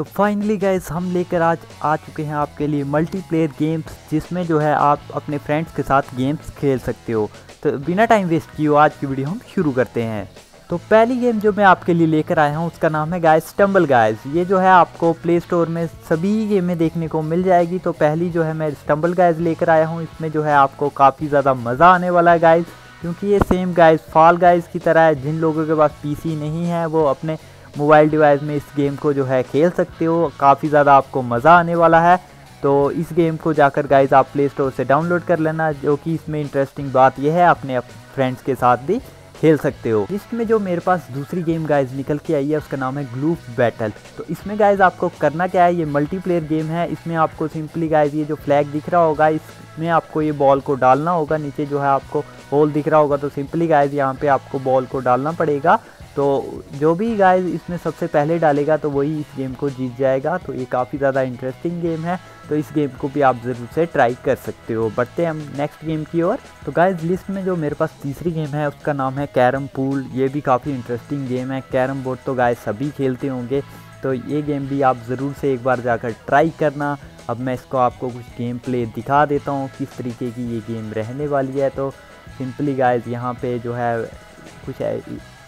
तो finally guys हम लेकर आज आ चुके हैं आपके लिए मल्टीप्लेयर गेम्स जिसमें जो है आप अपने फ्रेंड्स के साथ गेम्स खेल सकते हो। तो बिना टाइम वेस्ट किए आज की वीडियो हम शुरू करते हैं। तो पहली गेम जो मैं आपके लिए लेकर आया हूँ, उसका नाम है गाइस स्टम्बल गाइस ये जो है आपको प्ले स्टोर में सभी गेमें देखने को मिल जाएगी। तो पहली जो है मैं स्टम्बल गाइस लेकर आया हूँ, इसमें जो है आपको काफ़ी ज़्यादा मज़ा आने वाला है गाइस क्योंकि ये सेम गाइस फॉल गाइस की तरह है। जिन लोगों के पास पीसी नहीं है, वो अपने मोबाइल डिवाइस में इस गेम को जो है खेल सकते हो। काफ़ी ज़्यादा आपको मज़ा आने वाला है। तो इस गेम को जाकर गाइज़ आप प्ले स्टोर से डाउनलोड कर लेना, जो कि इसमें इंटरेस्टिंग बात यह है, अपने फ्रेंड्स के साथ भी खेल सकते हो। इसमें जो मेरे पास दूसरी गेम गाइज़ निकल के आई है, उसका नाम है ग्लूप बैटल तो इसमें गाइज़ आपको करना क्या है, ये मल्टीप्लेयर गेम है। इसमें आपको सिंपली गाइज़ ये जो फ्लैग दिख रहा होगा, इसमें आपको ये बॉल को डालना होगा। नीचे जो है आपको होल दिख रहा होगा तो सिंपली गाइज़ यहाँ पे आपको बॉल को डालना पड़ेगा। तो जो भी गाइज़ इसमें सबसे पहले डालेगा तो वही इस गेम को जीत जाएगा तो ये काफ़ी ज़्यादा इंटरेस्टिंग गेम है तो इस गेम को भी आप ज़रूर से ट्राई कर सकते हो। बढ़ते हम नेक्स्ट गेम की ओर। तो गाइज़ लिस्ट में जो मेरे पास तीसरी गेम है, उसका नाम है कैरम पूल ये भी काफ़ी इंटरेस्टिंग गेम है। कैरम बोर्ड तो गाइज़ सभी खेलते होंगे तो ये गेम भी आप ज़रूर से एक बार जाकर ट्राई करना। अब मैं इसको आपको कुछ गेम प्ले दिखा देता हूँ, किस तरीके की ये गेम रहने वाली है। तो सिंपली गाइज़ यहाँ पे जो है कुछ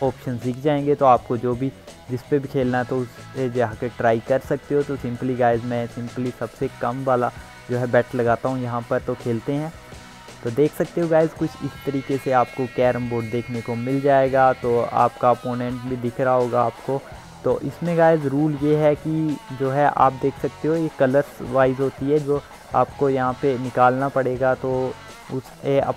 ऑप्शन दिख जाएँगे तो आपको जो भी जिस पे भी खेलना है तो उससे जाकर ट्राई कर सकते हो। तो सिंपली गाइज़ मैं सिंपली सबसे कम वाला जो है बैट लगाता हूँ यहाँ पर तो खेलते हैं। तो देख सकते हो गाइज़ कुछ इस तरीके से आपको कैरम बोर्ड देखने को मिल जाएगा तो आपका अपोनेंट भी दिख रहा होगा आपको। तो इसमें गाइज़ रूल ये है कि जो है आप देख सकते हो ये कलर्स वाइज होती है जो आपको यहाँ पे निकालना पड़ेगा तो उस ए, अप,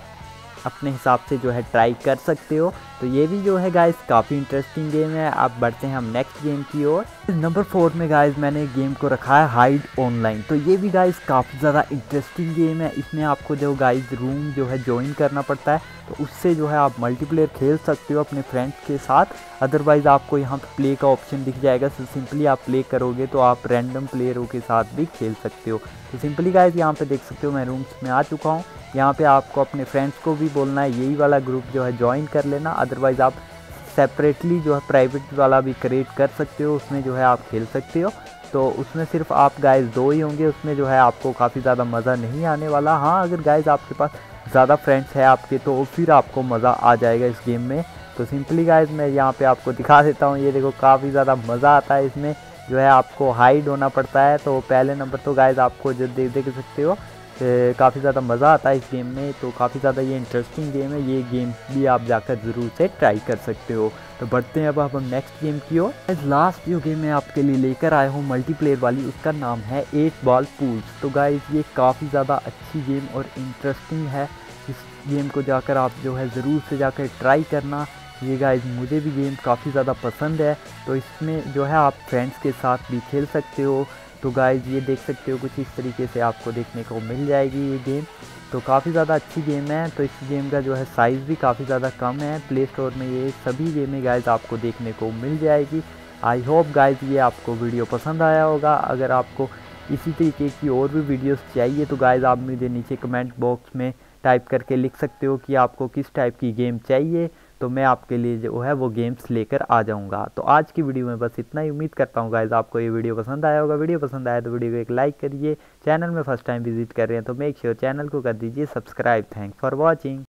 अपने हिसाब से जो है ट्राई कर सकते हो। तो ये भी जो है गाइस काफ़ी इंटरेस्टिंग गेम है। आप बढ़ते हैं हम नेक्स्ट गेम की ओर। नंबर फोर में गाइस मैंने गेम को रखा है हाइड ऑनलाइन तो ये भी गाइस काफ़ी ज़्यादा इंटरेस्टिंग गेम है। इसमें आपको जो गाइस रूम जो है ज्वाइन करना पड़ता है। तो उससे जो है आप मल्टीप्लेयर खेल सकते हो अपने फ्रेंड्स के साथ। अदरवाइज़ आपको यहाँ पर प्ले का ऑप्शन दिख जाएगा। तो सिंपली आप प्ले करोगे तो आप रैंडम प्लेयरों के साथ भी खेल सकते हो। तो सिंपली गाइज़ यहाँ पे देख सकते हो मैं रूम्स में आ चुका हूँ। यहाँ पे आपको अपने फ्रेंड्स को भी बोलना है, यही वाला ग्रुप जो है ज्वाइन कर लेना। अदरवाइज़ आप सेपरेटली जो है प्राइवेट वाला भी क्रिएट कर सकते हो, उसमें जो है आप खेल सकते हो। तो उसमें सिर्फ़ आप गाइस दो ही होंगे, उसमें जो है आपको काफ़ी ज़्यादा मज़ा नहीं आने वाला। हाँ अगर गाइस आपके पास ज़्यादा फ्रेंड्स है आपके तो फिर आपको मज़ा आ जाएगा इस गेम में। तो सिंपली गाइज़ मैं यहाँ पे आपको दिखा देता हूँ, ये देखो काफ़ी ज़्यादा मज़ा आता है इसमें। जो है आपको हाइड होना पड़ता है तो पहले नंबर तो गाइज़ आपको जो देख देख सकते हो। काफ़ी ज़्यादा मज़ा आता है इस गेम में तो काफ़ी ज़्यादा ये इंटरेस्टिंग गेम है। ये गेम भी आप जाकर ज़रूर से ट्राई कर सकते हो। तो बढ़ते हैं अब हम नेक्स्ट गेम की ओर। लास्ट जो गेम मैं आपके लिए लेकर आया हूँ मल्टीप्लेयर वाली। उसका नाम है एट बॉल पूल्स तो गाइज़ ये काफ़ी ज़्यादा अच्छी गेम और इंटरेस्टिंग है। इस गेम को जाकर आप जो है ज़रूर से जाकर ट्राई करना। ये गाइज़ मुझे भी गेम काफ़ी ज़्यादा पसंद है। तो इसमें जो है आप फ्रेंड्स के साथ भी खेल सकते हो। तो गाइज़ ये देख सकते हो कुछ इस तरीके से आपको देखने को मिल जाएगी ये गेम तो काफ़ी ज़्यादा अच्छी गेम है तो इस गेम का जो है साइज़ भी काफ़ी ज़्यादा कम है। प्ले स्टोर में ये सभी गेमें गाइज़ आपको देखने को मिल जाएगी। आई होप गाइज़ ये आपको वीडियो पसंद आया होगा। अगर आपको इसी तरीके की और भी वीडियोस चाहिए तो गाइज़ आप मुझे नीचे कमेंट बॉक्स में टाइप करके लिख सकते हो कि आपको किस टाइप की गेम चाहिए। तो मैं आपके लिए जो है वो गेम्स लेकर आ जाऊँगा। तो आज की वीडियो में बस इतना ही। उम्मीद करता हूँ गाइज़ आपको ये वीडियो पसंद आया होगा। वीडियो पसंद आया तो वीडियो को एक लाइक करिए। चैनल में फ़र्स्ट टाइम विज़िट कर रहे हैं तो मेक श्योर चैनल को कर दीजिए। Subscribe thank for watching